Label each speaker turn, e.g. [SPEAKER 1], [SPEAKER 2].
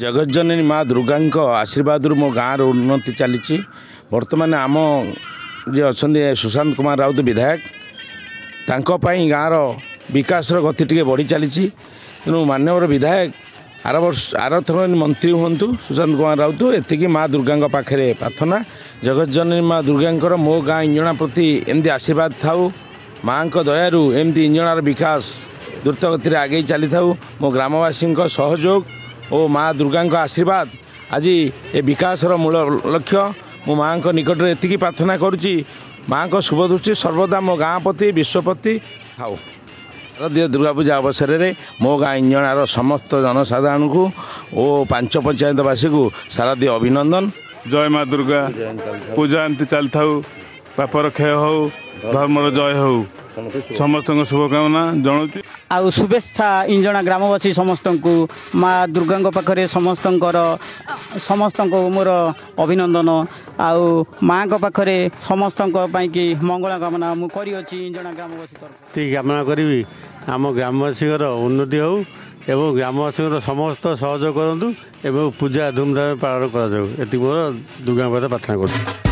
[SPEAKER 1] ଜଗତଜନନୀ ମା ଦୁର୍ଗାଙ୍କ ଆଶୀର୍ବାଦରୁ ମୋ ଗାଁର ଉନ୍ନତି ଚାଲିଛି। ବର୍ତ୍ତମାନ ଆମ ଯିଏ ଅଛନ୍ତି ସୁଶାନ୍ତ କୁମାର ରାଉତ ବିଧାୟକ ତାଙ୍କ ପାଇଁ ଗାଁର ବିକାଶର ଗତି ଟିକେ ବଢ଼ି ଚାଲିଛି। ତେଣୁ ମାନ୍ୟବର ବିଧାୟକ ଆର ବର୍ଷ ଆରଥର ମନ୍ତ୍ରୀ ହୁଅନ୍ତୁ ସୁଶାନ୍ତ କୁମାର ରାଉତ ଏତିକି ମା ଦୁର୍ଗାଙ୍କ ପାଖରେ ପ୍ରାର୍ଥନା। ଜଗତଜନନୀ ମା ଦୁର୍ଗାଙ୍କର ମୋ ଗାଁ ଇଞ୍ଜଣା ପ୍ରତି ଏମିତି ଆଶୀର୍ବାଦ ଥାଉ। ମାଆଙ୍କ ଦୟାରୁ ଏମିତି ଇଞ୍ଜଣାର ବିକାଶ ଦ୍ରୁତଗତିରେ ଆଗେଇ ଚାଲିଥାଉ। ମୋ ଗ୍ରାମବାସୀଙ୍କ ସହଯୋଗ ଓ ମା ଦୁର୍ଗାଙ୍କ ଆଶୀର୍ବାଦ। ଆଜି ଏ ବିକାଶର ମୂଳ ଲକ୍ଷ୍ୟ ମୁଁ ମାଆଙ୍କ ନିକଟରେ ଏତିକି ପ୍ରାର୍ଥନା କରୁଛି ମାଆଙ୍କ ଶୁଭଦୃଷ୍ଟି ସର୍ବଦା ମୋ ଗାଁ ପ୍ରତି ବିଶ୍ୱ ପ୍ରତି ଥାଉ। ଶାରଦୀୟ ଦୁର୍ଗାପୂଜା ଅବସରରେ ମୋ ଗାଁ ଇଞ୍ଜଣାର ସମସ୍ତ ଜନସାଧାରଣଙ୍କୁ ଓ ପାଞ୍ଚ ପଞ୍ଚାୟତବାସୀକୁ ଶାରଦୀୟ ଅଭିନନ୍ଦନ।
[SPEAKER 2] ଜୟ ମା ଦୁର୍ଗା। ପୂଜା ଏମିତି ଚାଲିଥାଉ। ପାପର କ୍ଷୟ ହଉ ଧର୍ମର ଜୟ ହଉ। ସମସ୍ତଙ୍କ ଶୁଭକାମନା ଜଣାଉଛି।
[SPEAKER 3] ଆଉ ଶୁଭେଚ୍ଛା ଇଞ୍ଜଣା ଗ୍ରାମବାସୀ ସମସ୍ତଙ୍କୁ ମା ଦୁର୍ଗାଙ୍କ ପାଖରେ ସମସ୍ତଙ୍କର ସମସ୍ତଙ୍କୁ ମୋର ଅଭିନନ୍ଦନ। ଆଉ ମାଆଙ୍କ ପାଖରେ ସମସ୍ତଙ୍କ ପାଇଁକି ମଙ୍ଗଳ କାମନା ମୁଁ କରିଅଛି ଇଞ୍ଜଣା ଗ୍ରାମବାସୀ ତରଫରୁ।
[SPEAKER 4] ଏତିକି କାମନା କରିବି ଆମ ଗ୍ରାମବାସୀଙ୍କର ଉନ୍ନତି ହେଉ ଏବଂ ଗ୍ରାମବାସୀଙ୍କର ସମସ୍ତ ସହଯୋଗ କରନ୍ତୁ ଏବଂ ପୂଜା ଧୁମଧାମରେ ପାଳନ କରାଯାଉ। ଏତିକି ମୋର ଦୁର୍ଗାଙ୍କ ପାଖରେ ପ୍ରାର୍ଥନା କରୁଛି।